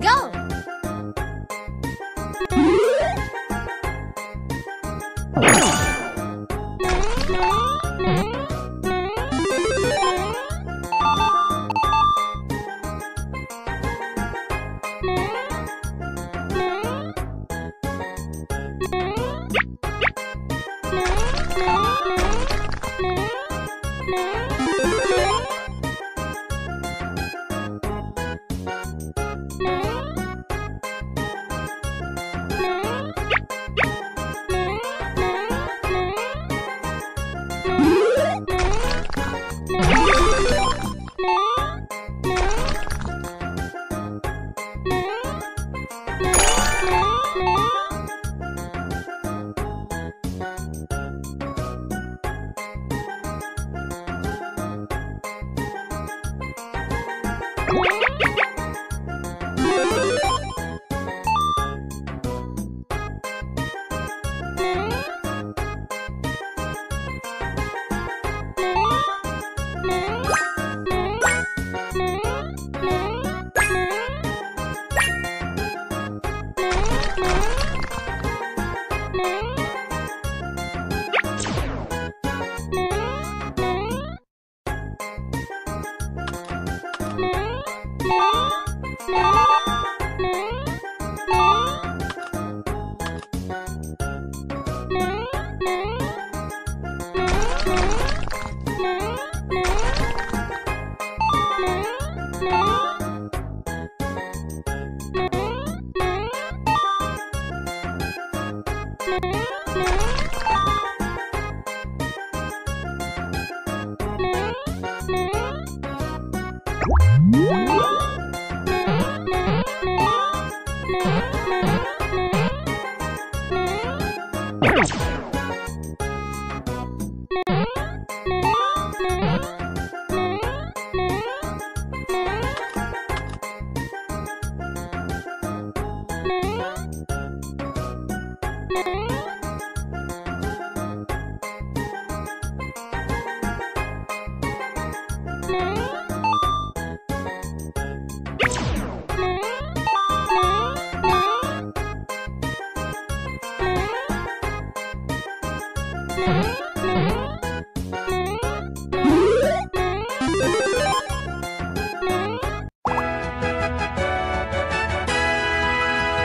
go! you Bye. Bye. Mm-hmm. Mm-hmm.